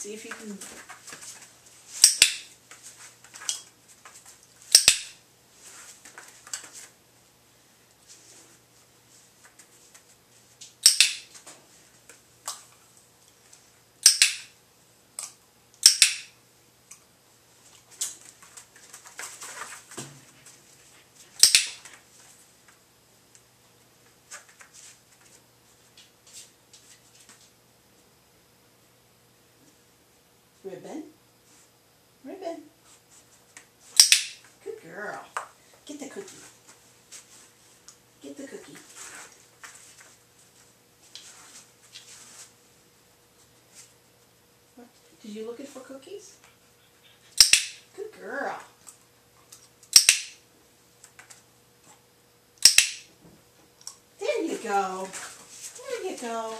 See if you can. Ribbon. Ribbon. Good girl. Get the cookie. Get the cookie. What? Did you looking for cookies? Good girl. There you go. There you go.